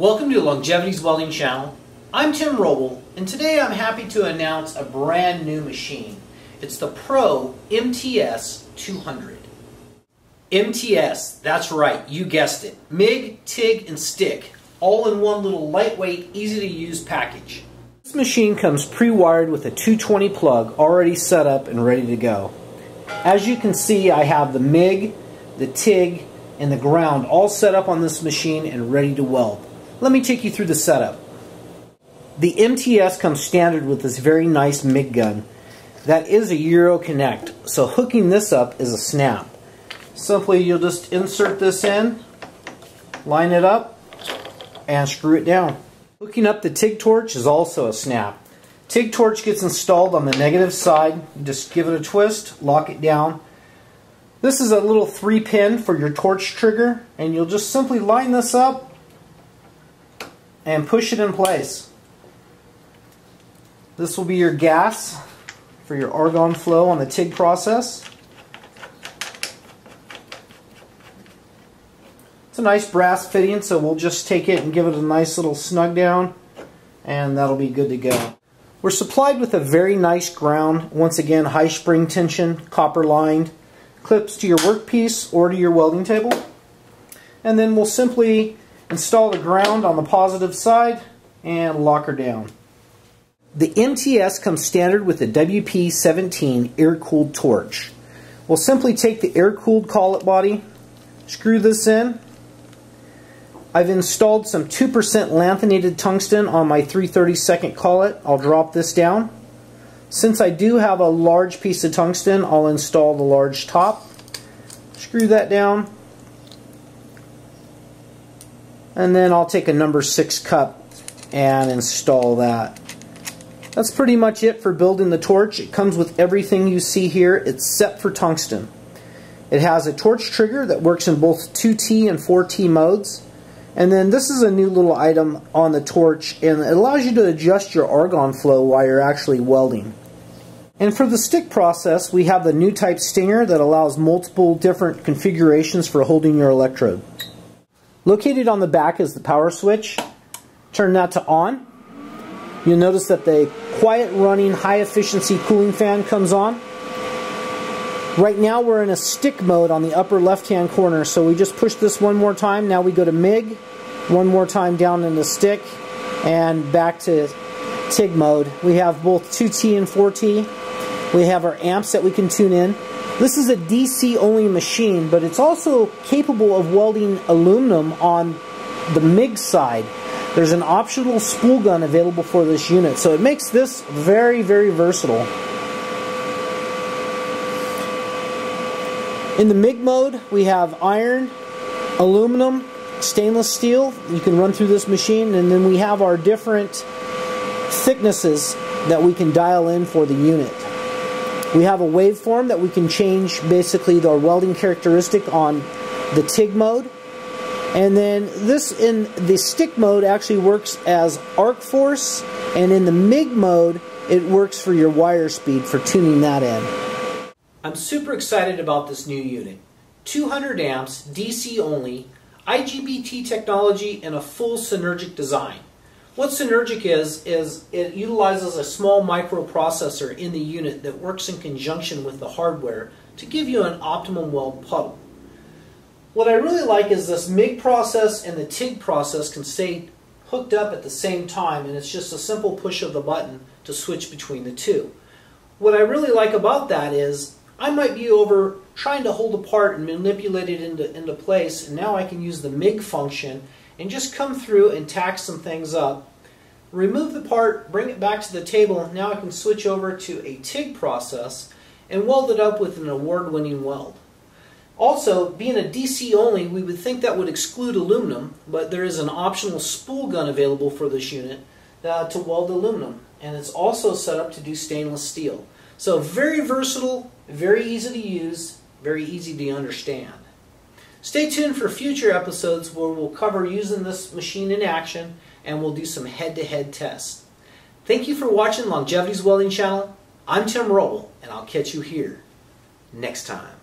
Welcome to Longevity's Welding Channel. I'm Tim Roble, and today I'm happy to announce a brand new machine. It's the Pro MTS 200. MTS, that's right, you guessed it. MIG, TIG, and stick, all in one little lightweight, easy to use package. This machine comes pre-wired with a 220 plug already set up and ready to go. As you can see, I have the MIG, the TIG, and the ground all set up on this machine and ready to weld. Let me take you through the setup. The MTS comes standard with this very nice MIG gun. That is a Euro Connect, so hooking this up is a snap. Simply you'll just insert this in, line it up, and screw it down. Hooking up the TIG torch is also a snap. TIG torch gets installed on the negative side. just give it a twist, lock it down. This is a little three pin for your torch trigger, and you'll just simply line this up and push it in place. This will be your gas for your argon flow on the TIG process. It's a nice brass fitting, so we'll just take it and give it a nice little snug down, and that'll be good to go. We're supplied with a very nice ground, once again high spring tension, copper lined, clips to your workpiece or to your welding table. And then we'll simply Install the ground on the positive side and lock her down. The MTS comes standard with the WP17 air-cooled torch. We'll simply take the air-cooled collet body, screw this in. I've installed some 2% lanthanated tungsten on my 332nd collet. I'll drop this down. Since I do have a large piece of tungsten, I'll install the large top. Screw that down and then I'll take a number 6 cup and install that. That's pretty much it for building the torch. It comes with everything you see here. Set for tungsten. It has a torch trigger that works in both 2T and 4T modes. And then this is a new little item on the torch and it allows you to adjust your argon flow while you're actually welding. And for the stick process, we have the new type stinger that allows multiple different configurations for holding your electrode. Located on the back is the power switch. Turn that to on. You'll notice that the quiet running high efficiency cooling fan comes on. Right now we're in a stick mode on the upper left hand corner so we just push this one more time. Now we go to MIG, one more time down in the stick and back to TIG mode. We have both 2T and 4T. We have our amps that we can tune in. This is a DC only machine, but it's also capable of welding aluminum on the MIG side. There's an optional spool gun available for this unit, so it makes this very, very versatile. In the MIG mode, we have iron, aluminum, stainless steel. You can run through this machine, and then we have our different thicknesses that we can dial in for the unit. We have a waveform that we can change basically the welding characteristic on the TIG mode. And then this in the stick mode actually works as arc force and in the MIG mode it works for your wire speed for tuning that in. I'm super excited about this new unit. 200 amps, DC only, IGBT technology, and a full Synergic design. What Synergic is, is it utilizes a small microprocessor in the unit that works in conjunction with the hardware to give you an optimum weld puddle. What I really like is this MIG process and the TIG process can stay hooked up at the same time and it's just a simple push of the button to switch between the two. What I really like about that is I might be over trying to hold a part and manipulate it into, into place and now I can use the MIG function and just come through and tack some things up. Remove the part, bring it back to the table. Now I can switch over to a TIG process and weld it up with an award-winning weld. Also, being a DC only, we would think that would exclude aluminum, but there is an optional spool gun available for this unit uh, to weld aluminum, and it's also set up to do stainless steel. So very versatile, very easy to use, very easy to understand. Stay tuned for future episodes where we'll cover using this machine in action and we'll do some head-to-head -head tests. Thank you for watching Longevity's Welding Channel. I'm Tim Roble and I'll catch you here next time.